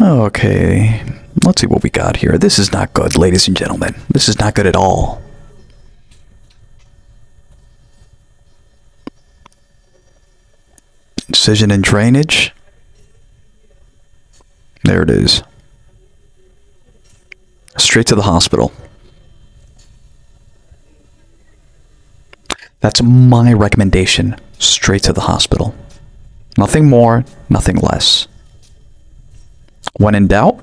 Okay, let's see what we got here. This is not good, ladies and gentlemen. This is not good at all. Incision and drainage. There it is. Straight to the hospital. That's my recommendation. Straight to the hospital. Nothing more, nothing less. When in doubt,